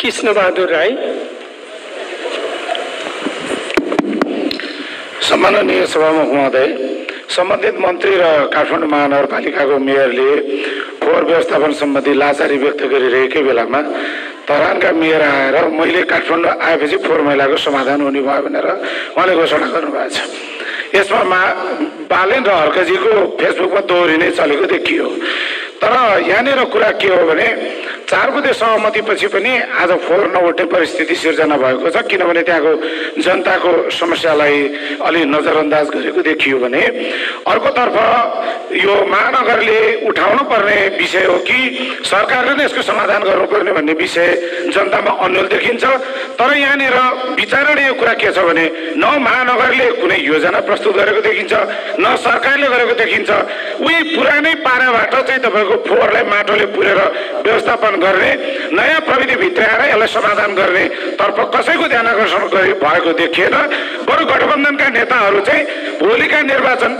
कृष्णबहादुर राई। सम्माननीय सभामुख महोदय सम्बन्धित मन्त्री र काठमाडौँ महानगरपालिकाको मेयरले फोहोर व्यवस्थापन सम्बन्धी लाचारी व्यक्त गरिरहेकै बेलामा धरानका मेयर आएर मैले काठमाडौँ आएपछि फोहोर मैलाको समाधान हुने भयो भनेर उहाँले घोषणा गर्नुभएको छ। यसमा मा बालेन र हर्कजीको फेसबुकमा दोहोरी नै चलेको देखियो। तर यहाँनिर कुरा के हो भने चार बुधे सहमतिपछि पनि आज फोहोर नउठ्ने परिस्थिति सिर्जना भएको छ। किनभने त्यहाँको जनताको समस्यालाई अलि नजरअन्दाज गरेको देखियो भने अर्कोतर्फ यो महानगरले उठाउनु पर्ने विषय हो कि सरकारले नै यसको समाधान गर्नुपर्ने भन्ने विषय जनतामा अन्यल देखिन्छ। तर यहाँनिर विचारणीय कुरा के छ भने न महानगरले कुनै योजना प्रस्तुत गरेको देखिन्छ न सरकारले गरेको देखिन्छ। उही पुरानै पाराबाट चाहिँ तपाईँको फोहोरलाई माटोले पुरेर व्यवस्थापन गर्ने नयाँ प्रविधि भित्राएर यसलाई समाधान गर्ने तर्फ कसैको ध्यान आकर्षण भएको देखिएन। बरु गठबन्धनका नेताहरू चाहिँ भोलिका निर्वाचन